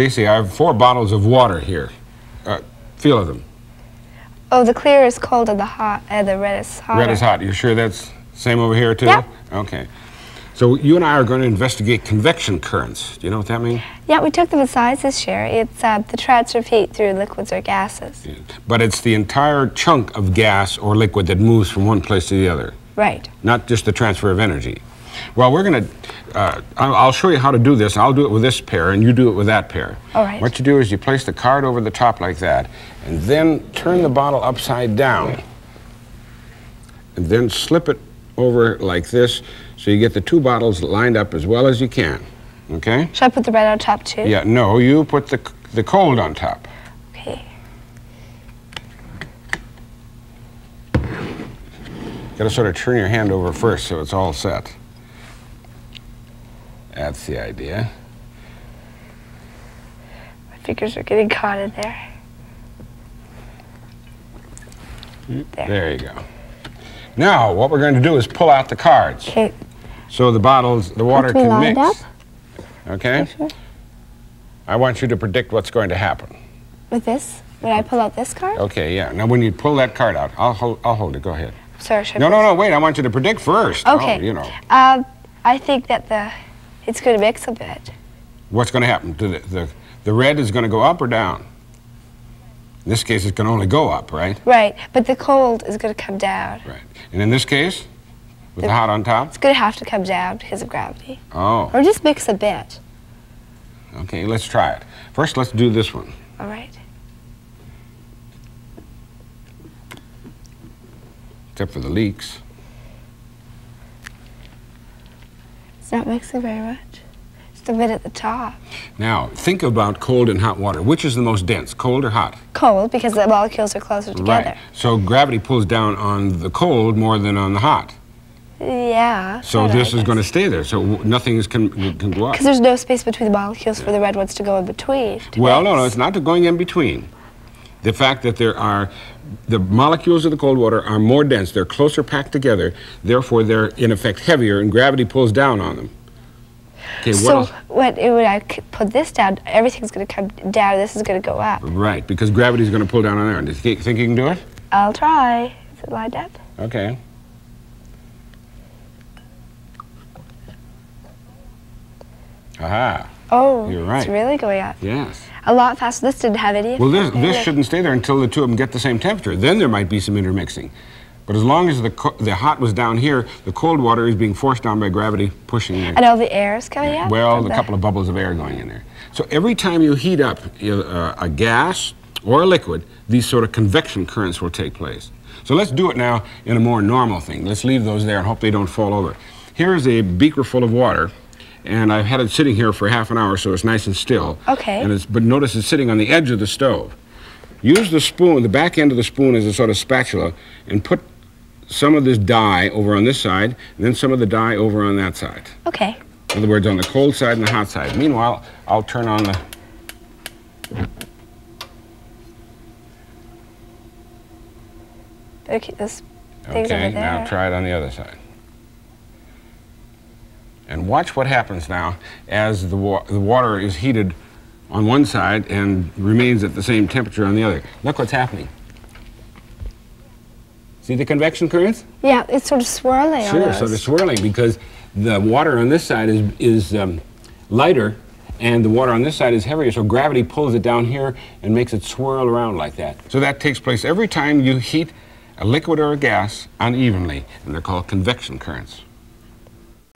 Stacy, I have four bottles of water here. Uh, feel of them. Oh, the clear is cold and the hot, and the red is hot. Red is hot. You're sure that's same over here too? Yep. Okay. So you and I are going to investigate convection currents. Do you know what that means? Yeah, we took them as science this year. It's uh, the transfer of heat through liquids or gases. But it's the entire chunk of gas or liquid that moves from one place to the other, Right. not just the transfer of energy. Well, we're going to, uh, I'll I'll show you how to do this. I'll do it with this pair, and you do it with that pair. All right. What you do is you place the card over the top like that, and then turn the bottle upside down. And then slip it over like this, so you get the two bottles lined up as well as you can. Okay? Should I put the red on top too? Yeah, no, you put the, the cold on top. Okay. Got to sort of turn your hand over first so it's all set. That's the idea. My fingers are getting caught in there. There. There you go. Now, what we're going to do is pull out the cards Okay. so the bottles, the water we can mix. up? Okay? Sure. I want you to predict what's going to happen. With this? When I pull out this card? Okay, yeah. Now, when you pull that card out, I'll hold, I'll hold it. Go ahead. Sorry, should I No, no, no, wait. I want you to predict first. Okay. Oh, you know. Um, I think that the it's going to mix a bit. What's going to happen? The, the, the red is going to go up or down? In this case, it's going to only go up, right? Right, but the cold is going to come down. Right. And in this case, with the The- hot on top? It's going to have to come down because of gravity. Oh, Or just mix a bit. okay. Let's try it. First, let's do this one. All right. Except for the leaks. It's not mixing very much. Just a bit at the top. Now, think about cold and hot water. Which is the most dense, cold or hot? Cold because the molecules are closer together. Right. So gravity pulls down on the cold more than on the hot. Yeah. So this is going to stay there. So nothing is can, can go up. Because there's no space between the molecules for the red ones to go in between. Well, no, mix. no, it's not going in between. The fact that there are, the molecules of the cold water are more dense, they're closer packed together, therefore they're in effect heavier and gravity pulls down on them. Okay, what So else? when, when I c- put this down, everything's going to come down. This is going to go up. Right, because gravity's going to pull down on there. Do you think you can do it? I'll try. Is it lined up? Okay. Aha, Oh, You're right. it's really going up. yes. A lot faster. This didn't have any. Well, this, this shouldn't stay there until the two of them get the same temperature. Then there might be some intermixing. But as long as the, co- the hot was down here, the cold water is being forced down by gravity, pushing it. And all the air is coming up? Well, a couple of bubbles of air going in there. So every time you heat up uh, a gas or a liquid, these sort of convection currents will take place. So let's do it now in a more normal thing. Let's leave those there and hope they don't fall over. Here is a beaker full of water, and I've had it sitting here for half an hour, so it's nice and still. Okay. And it's, but notice it's sitting on the edge of the stove. Use the spoon, the back end of the spoon as a sort of spatula, and put some of this dye over on this side, and then some of the dye over on that side. Okay. In other words, on the cold side and the hot side. Meanwhile, I'll turn on the. Okay, this things Okay, over there. now try it on the other side. And watch what happens now as the, wa- the water is heated on one side and remains at the same temperature on the other. Look what's happening. See the convection currents? Yeah, it's sort of swirling Sure, almost. so they're swirling because the water on this side is, is um, lighter and the water on this side is heavier, so gravity pulls it down here and makes it swirl around like that. So that takes place every time you heat a liquid or a gas unevenly, and they're called convection currents.